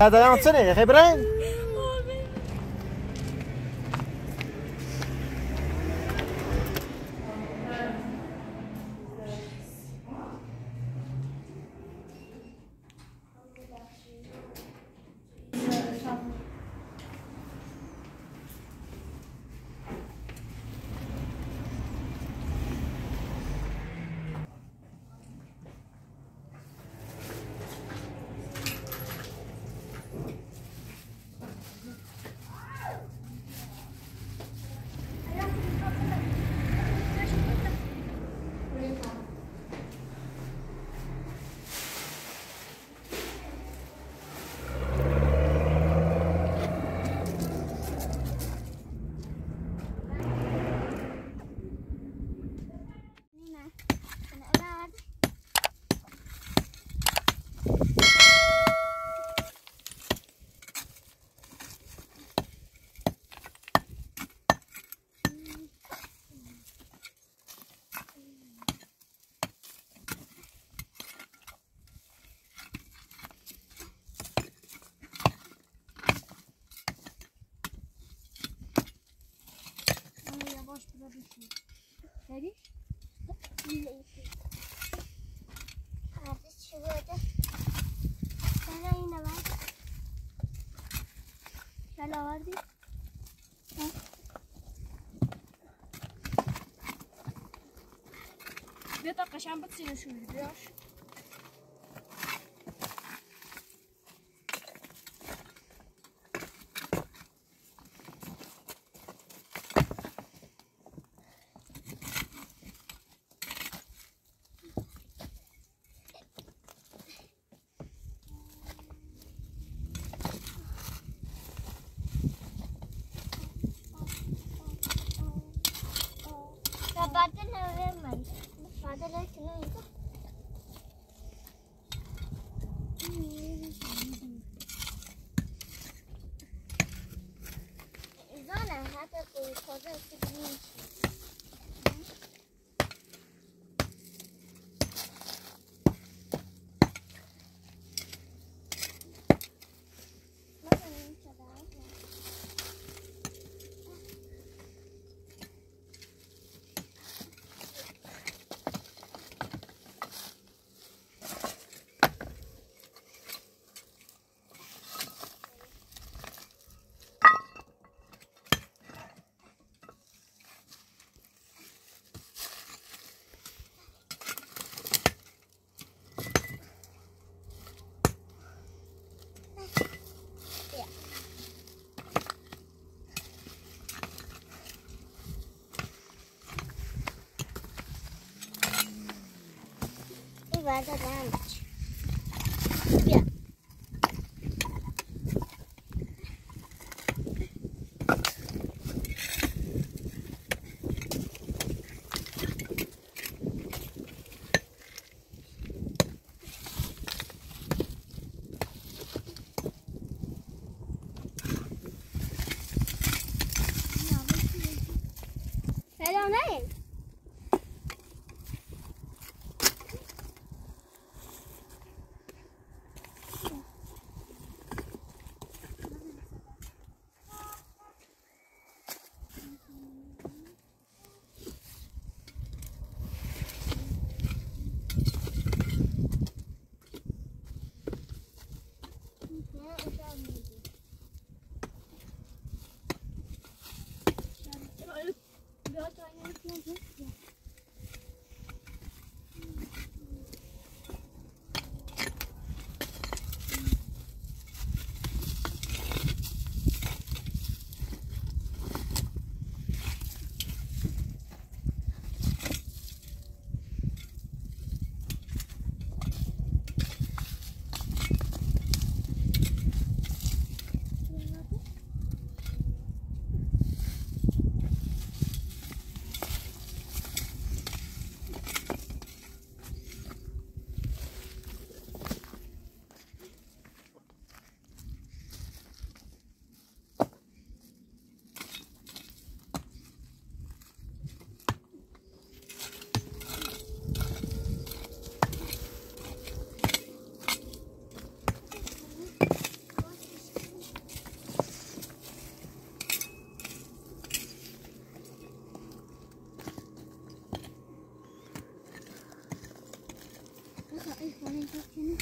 هذا يا حسين غير ابراهيم Obviously. Hadi. Artist şurada. Sana yine var. Sana vardı. Ha? Bir dakika sen bak seni 再干。哎，我来接你。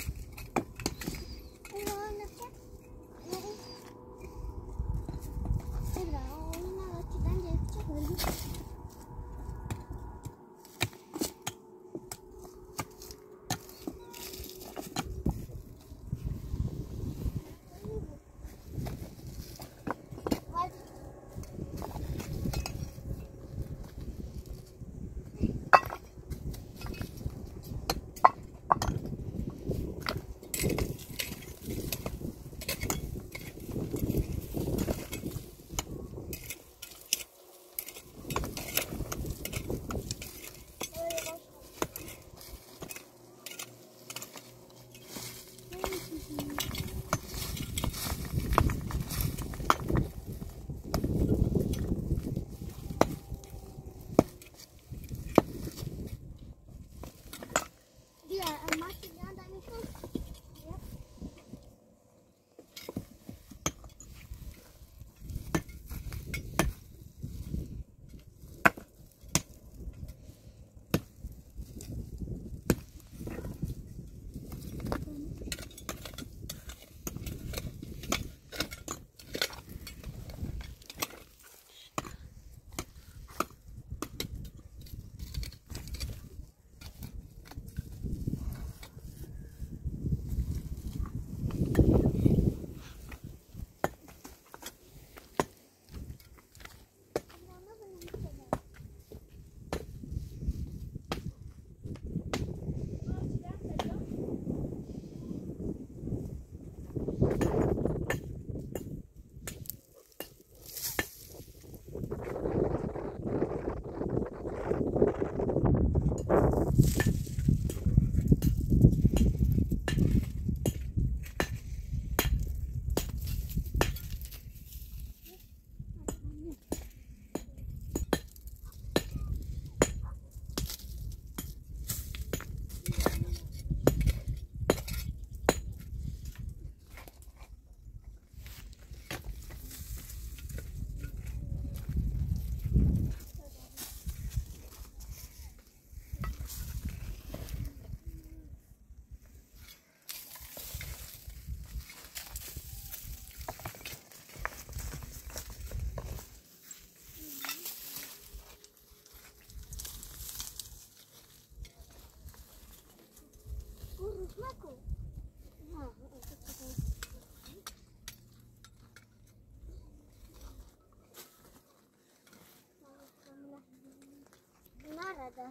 Nerede?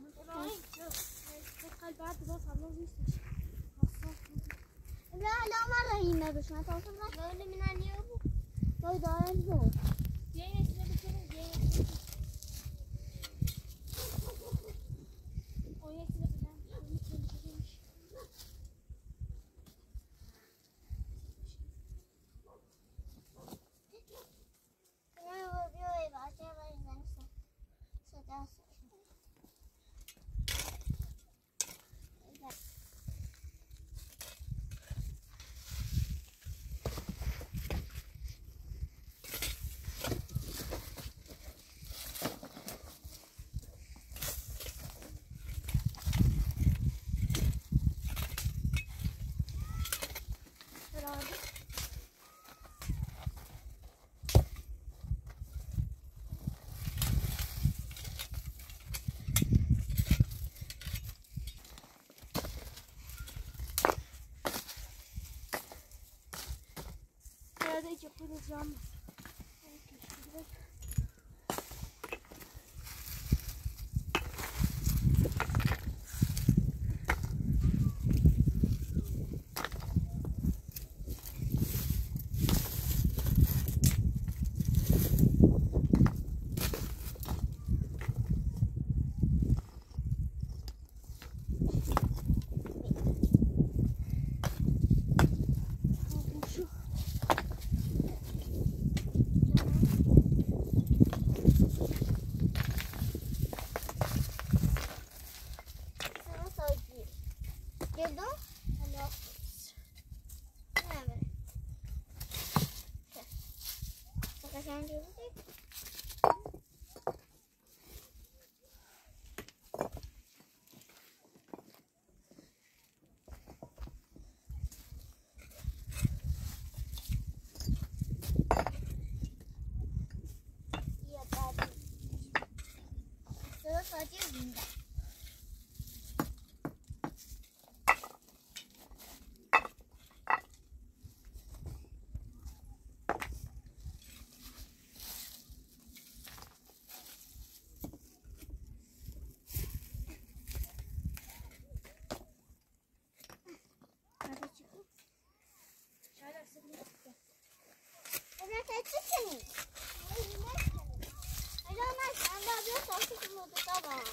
Kalbette bas anlamıyorsun. La la mara yine bir şey olsun. Böyle minaliyor bu. Böyle daha iyi olur. Yine size bir şey yine. sadece hand over there? 在支持你！我让那强盗别扫兴，知道吧？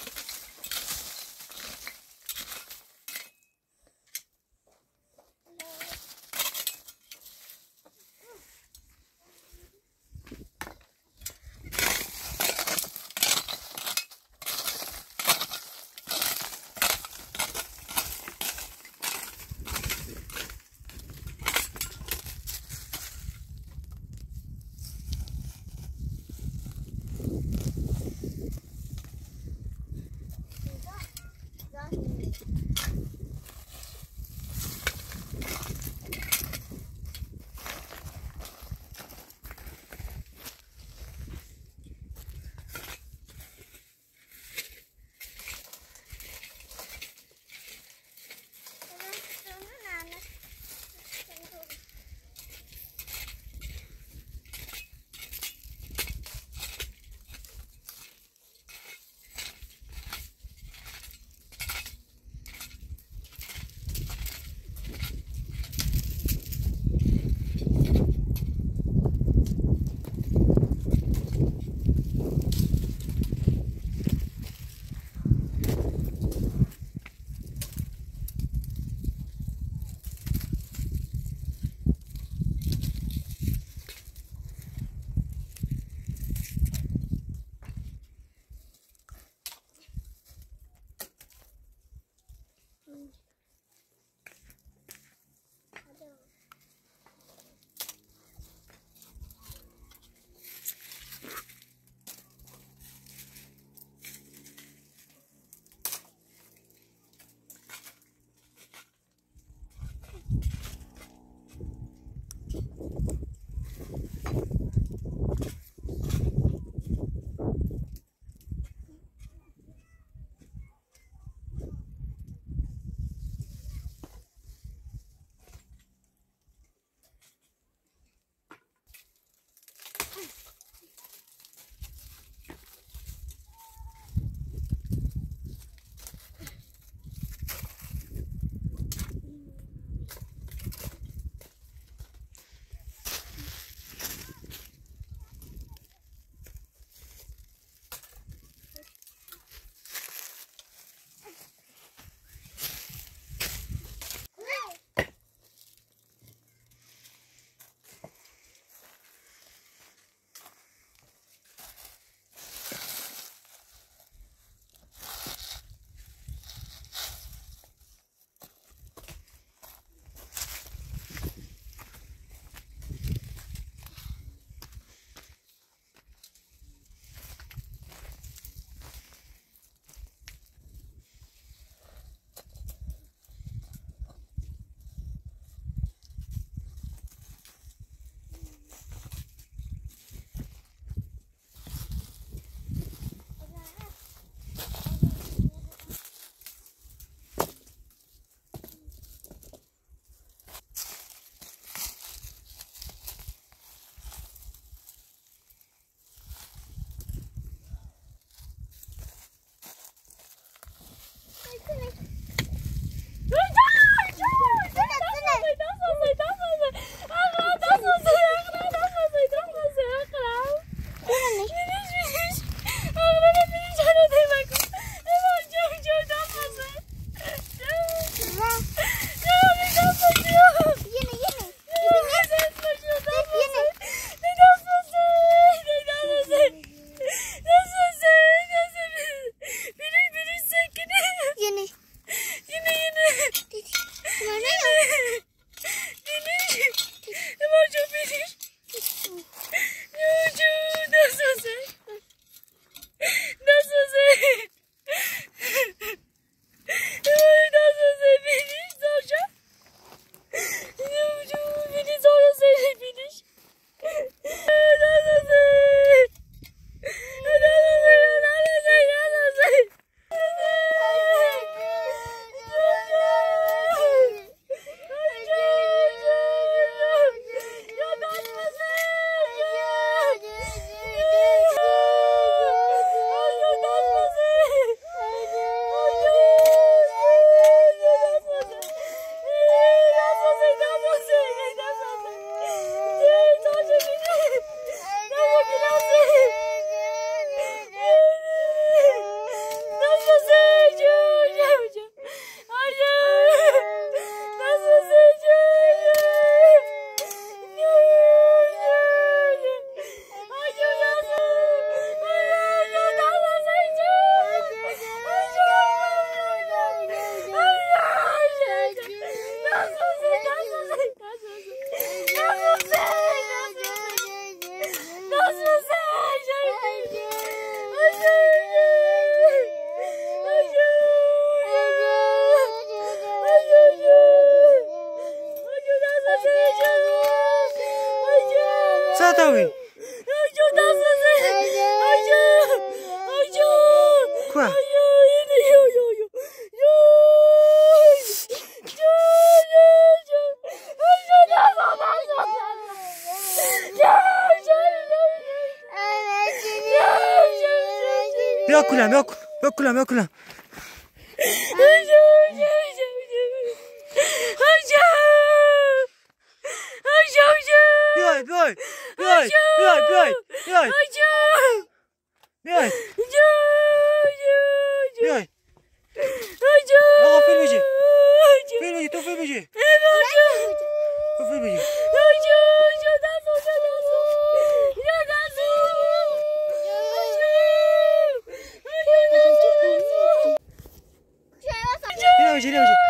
Imagine, know.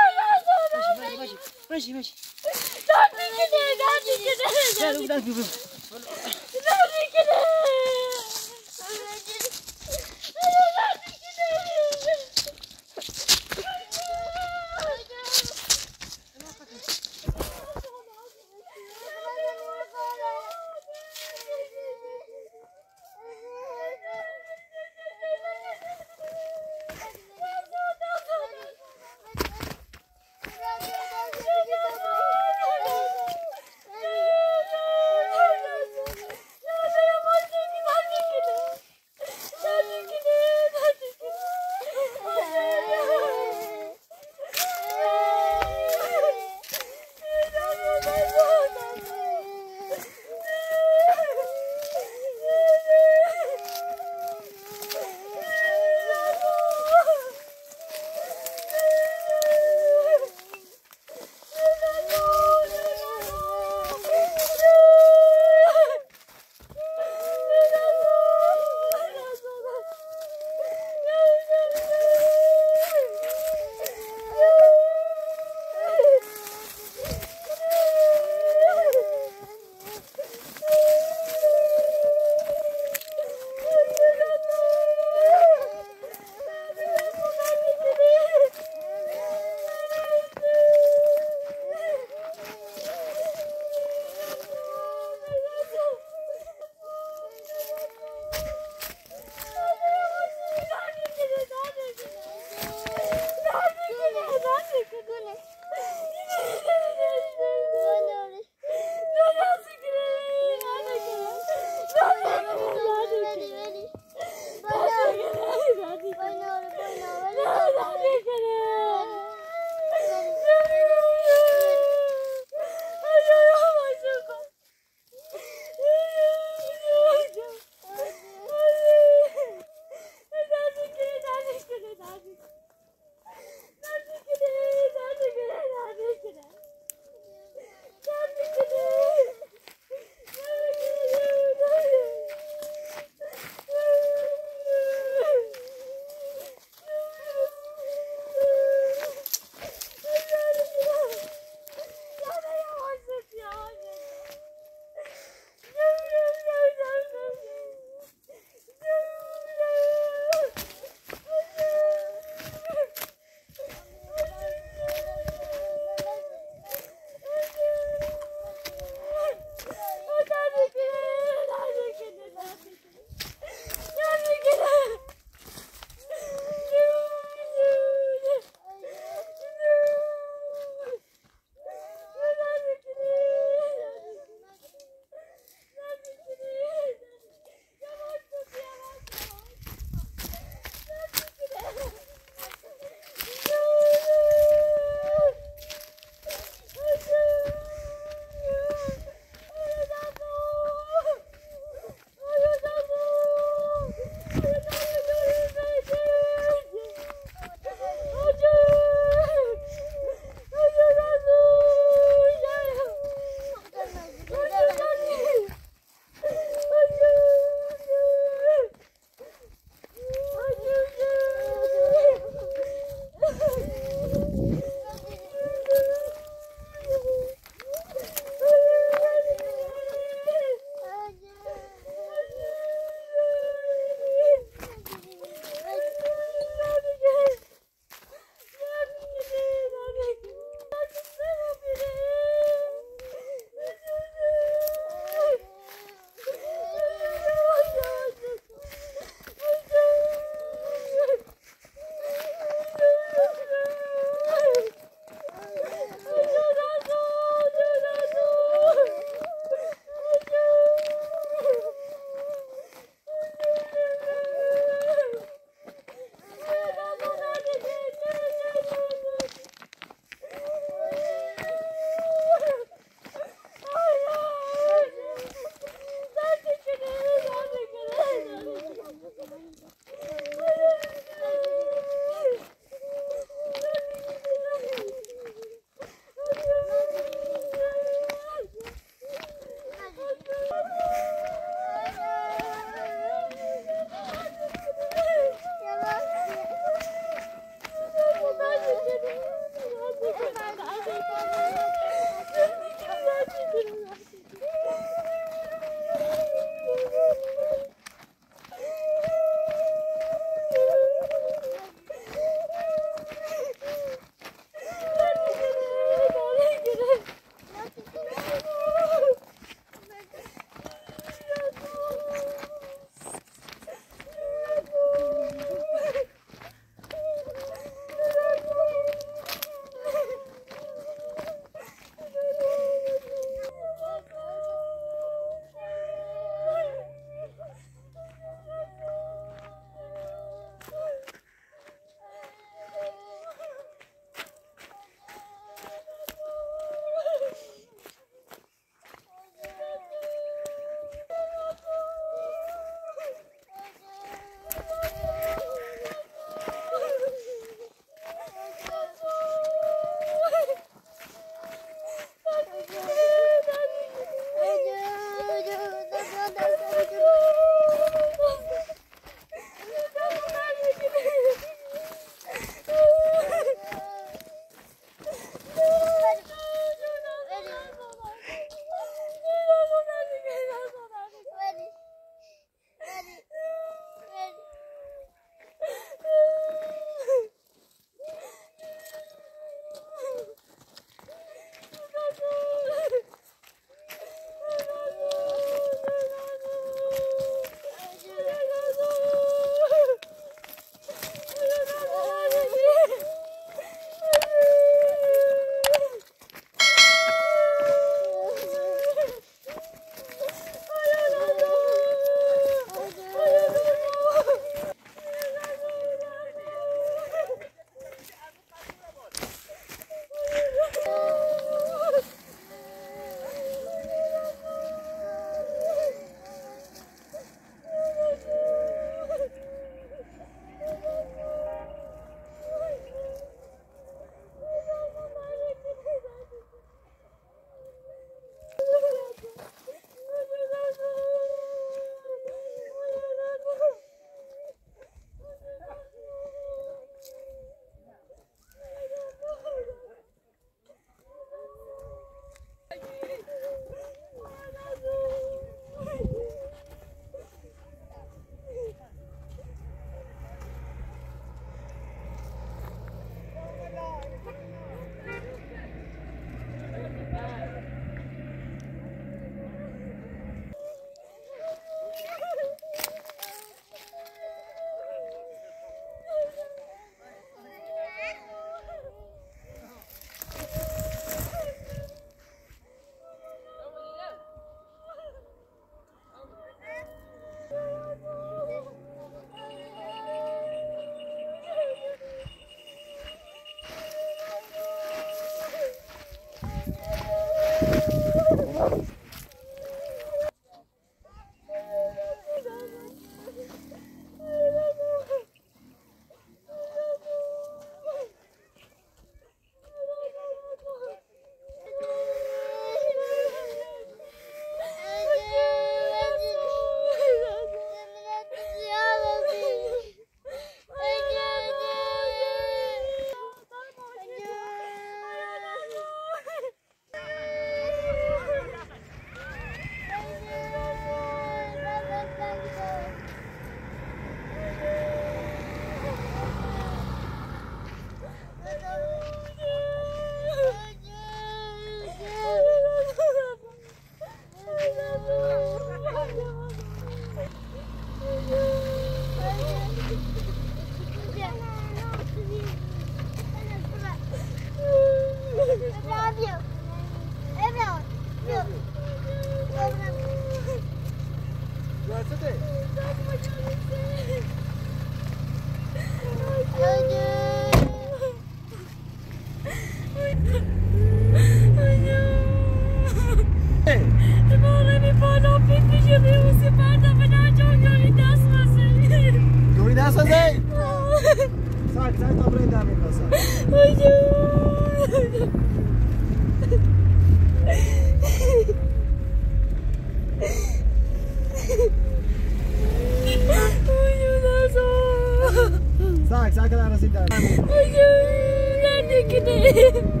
给你。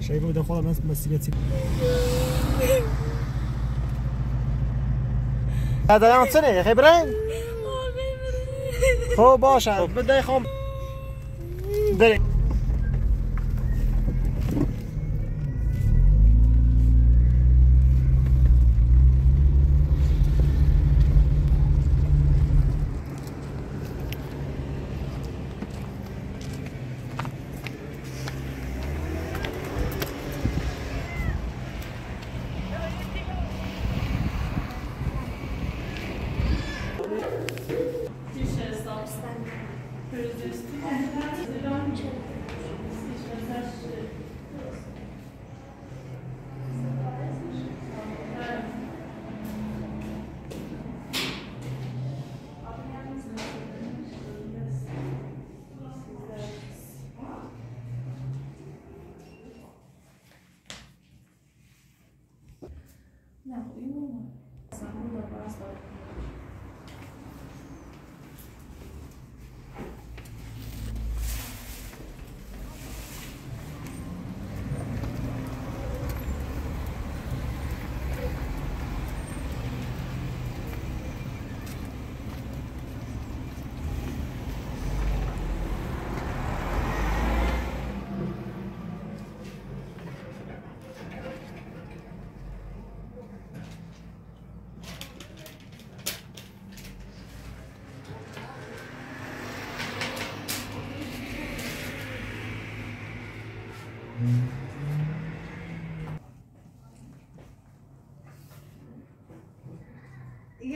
شايفه ناس هذا يا سنه يا خبرين ابراهيم خو باش بدا دري 哪会用啊？三五的八十。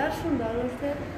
kadar şundan işte